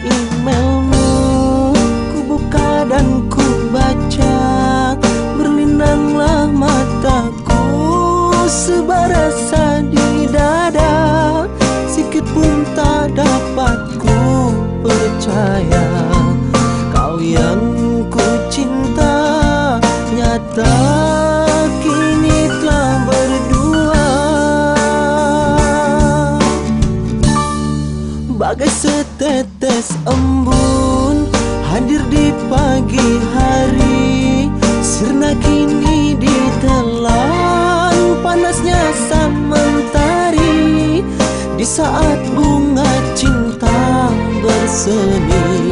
emailmu Ku buka dan ku baca Berlinanglah mataku sebaras di dada Sikit pun tak dapat ku percaya. hadir di pagi hari Sirna kini ditelan panasnya sang mentari. Di saat bunga cinta berseni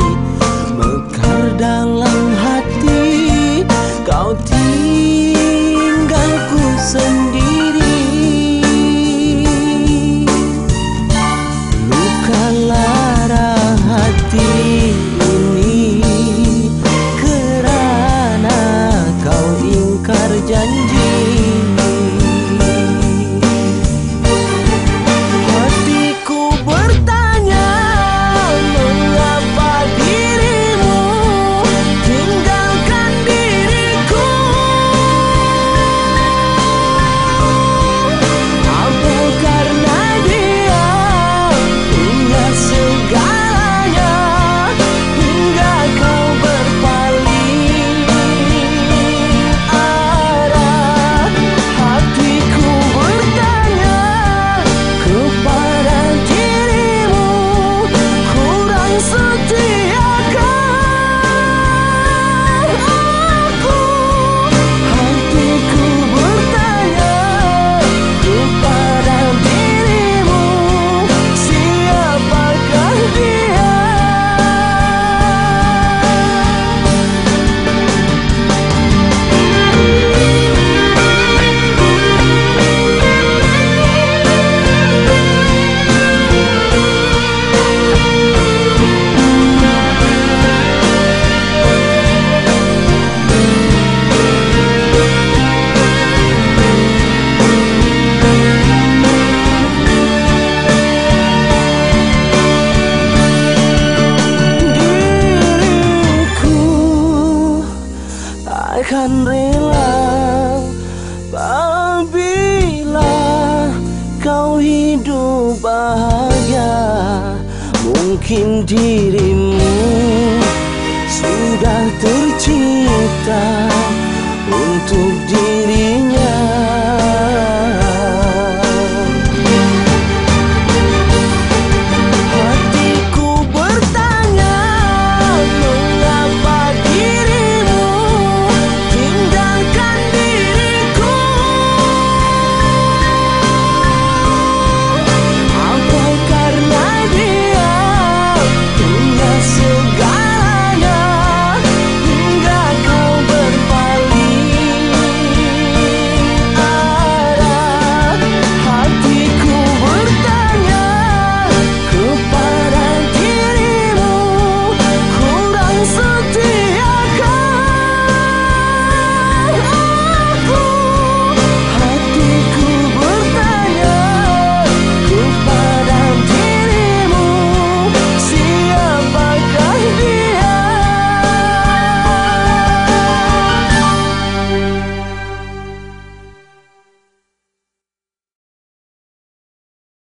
Akan rela Apabila kau hidup bahagia. Mungkin dirimu sudah tercipta Untuk dirinya.